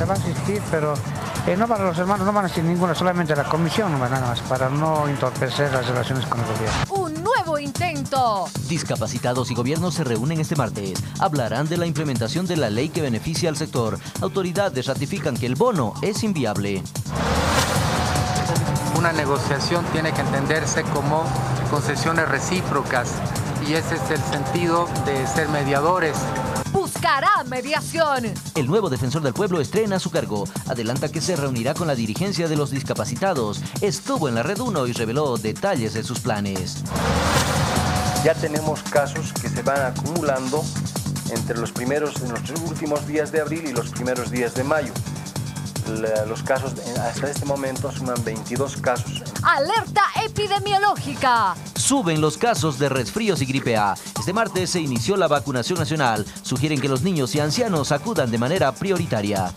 se va a asistir, pero eh, no para los hermanos, no van a asistir ninguna, solamente la comisión, nada más, para no entorpecer las relaciones con el gobierno. Un nuevo intento. Discapacitados y gobiernos se reúnen este martes. Hablarán de la implementación de la ley que beneficia al sector. Autoridades ratifican que el bono es inviable. Una negociación tiene que entenderse como concesiones recíprocas y ese es el sentido de ser mediadores buscará mediación. El nuevo defensor del pueblo estrena su cargo. Adelanta que se reunirá con la dirigencia de los discapacitados. Estuvo en la Red 1 y reveló detalles de sus planes. Ya tenemos casos que se van acumulando entre los primeros, en los últimos días de abril y los primeros días de mayo los casos hasta este momento suman 22 casos. Alerta epidemiológica. Suben los casos de resfríos y gripe A. Este martes se inició la vacunación nacional. Sugieren que los niños y ancianos acudan de manera prioritaria.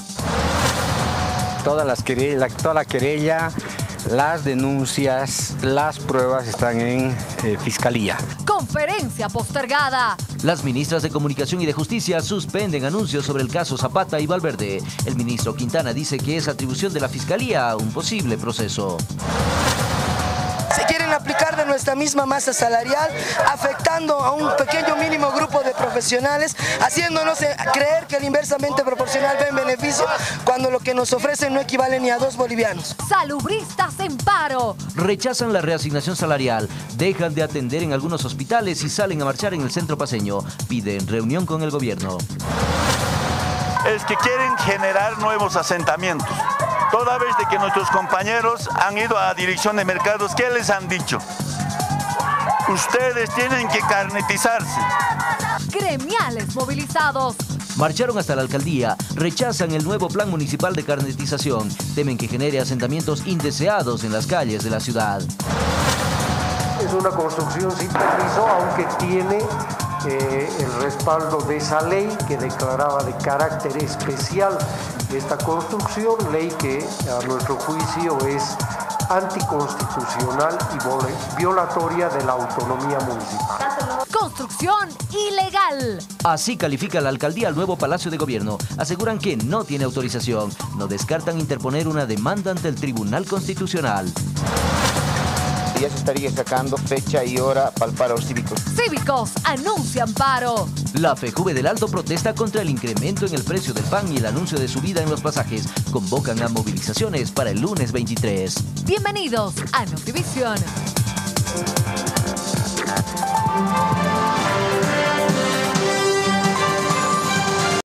Todas las toda la querella las denuncias, las pruebas están en eh, Fiscalía. Conferencia postergada. Las ministras de Comunicación y de Justicia suspenden anuncios sobre el caso Zapata y Valverde. El ministro Quintana dice que es atribución de la Fiscalía a un posible proceso aplicar de nuestra misma masa salarial, afectando a un pequeño mínimo grupo de profesionales, haciéndonos creer que el inversamente proporcional ve en beneficio cuando lo que nos ofrecen no equivale ni a dos bolivianos. Salubristas en paro. Rechazan la reasignación salarial, dejan de atender en algunos hospitales y salen a marchar en el centro paseño. Piden reunión con el gobierno. Es que quieren generar nuevos asentamientos toda vez de que nuestros compañeros han ido a dirección de mercados, ¿qué les han dicho? Ustedes tienen que carnetizarse. Gremiales movilizados. Marcharon hasta la alcaldía, rechazan el nuevo plan municipal de carnetización, temen que genere asentamientos indeseados en las calles de la ciudad. Es una construcción sin permiso, aunque tiene eh, el respaldo de esa ley que declaraba de carácter especial esta construcción, ley que a nuestro juicio es anticonstitucional y violatoria de la autonomía municipal. Construcción ilegal. Así califica la alcaldía al nuevo Palacio de Gobierno. Aseguran que no tiene autorización. No descartan interponer una demanda ante el Tribunal Constitucional ya se estaría sacando fecha y hora para el paro cívicos. Cívicos anuncian paro. La FEJUVE del Alto protesta contra el incremento en el precio del pan y el anuncio de subida en los pasajes. Convocan a movilizaciones para el lunes 23. Bienvenidos a Notivisión.